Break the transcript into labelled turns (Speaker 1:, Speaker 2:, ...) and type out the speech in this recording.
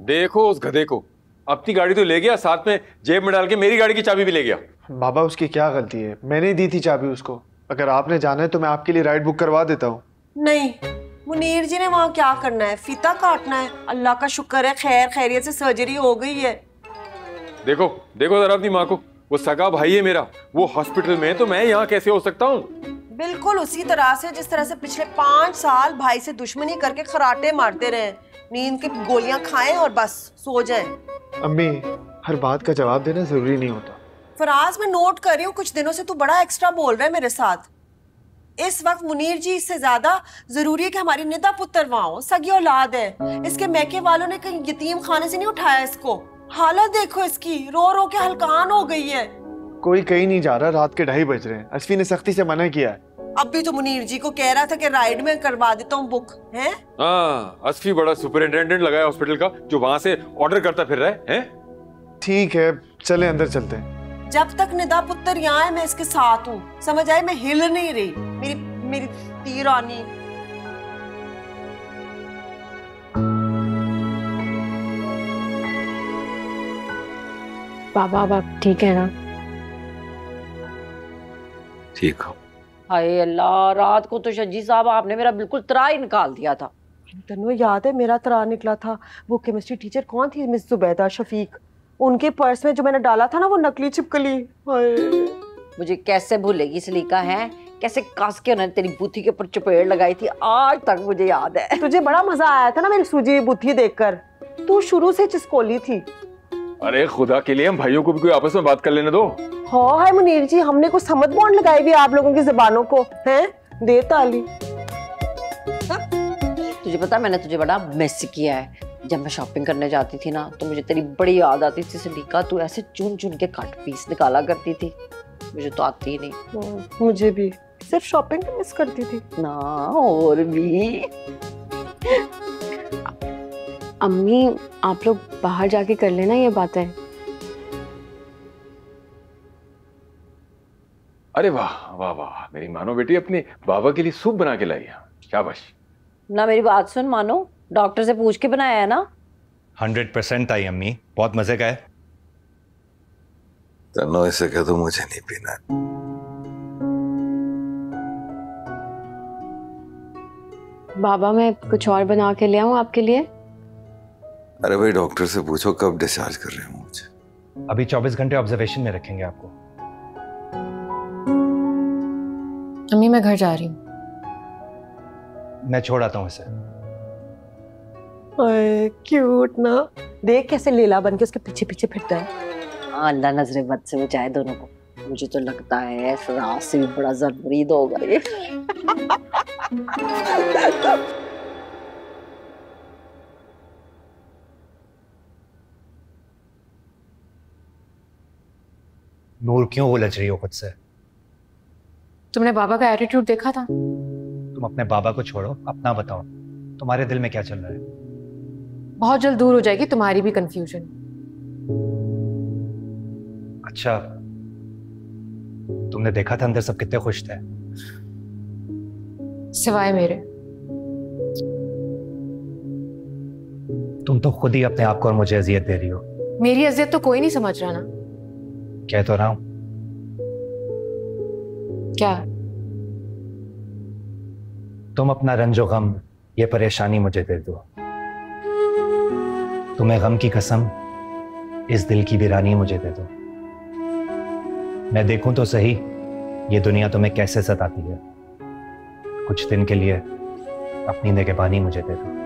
Speaker 1: देखो उस गधे को। अपनी गाड़ी तो ले गया साथ में जेब में डाल के मेरी गाड़ी की चाबी भी ले गया।
Speaker 2: बाबा उसकी क्या गलती है? मैंने ही दी थी चाबी उसको। अगर आपने जाना है तो मैं आपके लिए राइड बुक करवा देता हूँ।
Speaker 3: नहीं मुनीर जी ने वहाँ क्या करना है? फीता काटना है। अल्लाह का शुक्र है खैर खैरियत से सर्जरी हो गई है।
Speaker 1: देखो देखो जरा अपनी माँ को। वो सगा भाई है मेरा। वो हॉस्पिटल में है तो मैं यहाँ कैसे हो सकता हूँ?
Speaker 3: बिल्कुल उसी तरह से जिस तरह से पिछले पाँच साल भाई से दुश्मनी करके खराटे मारते रहे नींद की गोलियाँ खाएँ और बस सो जाएँ।
Speaker 2: अम्मी हर बात का जवाब देना ज़रूरी नहीं होता।
Speaker 3: फराज मैं नोट कर रही हूँ कुछ दिनों से तू बड़ा एक्स्ट्रा बोल रहा है मेरे साथ। इस वक्त मुनीर जी इससे ज़्यादा ज़रूरी है कि हमारी निदा पुत्र वहाँ हो सगी औलाद है। इसके मैके वालों ने कहीं यतीम खाने से नहीं उठाया इसको। हालत देखो इसकी रो रो के हलकान हो गई है।
Speaker 2: कोई कहीं नहीं जा रहा रात के ढाई बज रहे हैं। अश्वी ने सख्ती से मना किया है।
Speaker 3: अब भी तो मुनीर जी को कह रहा था कि राइड में करवा देता हूँ बुक है?
Speaker 1: हाँ असफी बड़ा सुपरिंटेंडेंट लगाया हॉस्पिटल का जो वहाँ से ऑर्डर करता फिर रहा है हैं?
Speaker 2: ठीक है चले अंदर चलते हैं।
Speaker 3: जब तक निदा पुत्र यहाँ है मैं इसके साथ हूँ। समझ आए मैं हिल नहीं रही। मेरी मेरी तीर आनी।
Speaker 4: बाबा अब आप ठीक है ना?
Speaker 1: ठीक हो।
Speaker 5: हाय अल्लाह रात को तो शजी साहब आपने मेरा बिल्कुल तरा ही निकाल दिया था।
Speaker 3: तनु याद है मेरा तरा निकला था। वो केमिस्ट्री टीचर कौन थी मिस जुबैदा शफीक उनके पर्स में जो मैंने डाला था ना वो नकली छिपकली
Speaker 5: मुझे कैसे भूलेगी सलीका है? कैसे कस के उन्होंने तेरी बूथी के ऊपर चपेड़ लगाई थी? आज तक मुझे याद है।
Speaker 3: तुझे बड़ा मज़ा आया था ना मेरी सूजी बुद्धि देखकर। तू शुरू से चिस्कोली थी।
Speaker 1: अरे खुदा के लिए हम भाइयों को भी कोई आपस में बात कर लेने दो।
Speaker 3: हाँ हाय मुनीर जी हमने कुछ समझ बॉन्ड लगाई भी आप लोगों की जबानों को हैं? दे ताली।
Speaker 5: तुझे पता मैंने तुझे बड़ा मिस किया है। जब मैं शॉपिंग करने जाती थी ना तो मुझे तेरी बड़ी याद आती थी सलीका तू ऐसे चुन चुन के कट पीस निकाला करती थी। मुझे तो आती ही नहीं।
Speaker 3: हाँ, मुझे भी। सिर्फ़ शॉपिंग मिस करती थी।
Speaker 5: ना और भी।
Speaker 4: अम्मी आप लोग बाहर जाके कर लेना ये बातें।
Speaker 1: अरे वाह वाह वाह मेरी मानो बेटी अपने बाबा के लिए सूप बना के लाई है। शाबाश।
Speaker 5: ना मेरी बात सुन मानो। डॉक्टर से पूछ के बनाया है ना?
Speaker 6: हंड्रेड परसेंट आई अम्मी। बहुत मज़े का है।
Speaker 7: तन्नो इसे कह दो मुझे नहीं पीना
Speaker 4: बाबा मैं कुछ और बना के ले आऊँ आपके लिए?
Speaker 7: अरे भाई डॉक्टर से पूछो कब डिस्चार्ज कर रहे हो मुझे।
Speaker 6: अभी 24 घंटे ऑब्जर्वेशन में रखेंगे आपको।
Speaker 4: अम्मी मैं घर जा रही हूँ।
Speaker 6: मैं छोड़ आता हूँ इसे।
Speaker 3: क्यूट ना। देख कैसे लीला बन के उसके पीछे पीछे फिरता है।
Speaker 5: हाँ, अल्लाह नजरे बद से बचाए दोनों को। मुझे तो लगता है से भी बड़ा ज़रूरी होगा ये।
Speaker 6: नूर क्यों वो उलझ रही हो खुद से?
Speaker 4: तुमने बाबा का एटीट्यूड देखा था?
Speaker 6: तुम अपने बाबा को छोड़ो अपना बताओ तुम्हारे दिल में क्या चल रहा है?
Speaker 4: बहुत जल्द दूर हो जाएगी तुम्हारी भी कंफ्यूजन
Speaker 6: अच्छा तुमने देखा था अंदर सब कितने खुश थे?
Speaker 4: सिवाय मेरे।
Speaker 6: तुम तो खुद ही अपने आप को और मुझे अजियत दे रही हो।
Speaker 4: मेरी अजियत तो कोई नहीं समझ रहा ना।
Speaker 6: कह तो रहा हूँ
Speaker 4: क्या?
Speaker 6: तुम अपना रंजो गम, ये परेशानी मुझे दे दो। तुम्हें गम की कसम, इस दिल की वीरानी मुझे दे दो। मैं देखूँ तो सही, ये दुनिया तुम्हें कैसे सताती है। कुछ दिन के लिए अपनी निगहबानी मुझे दे दो।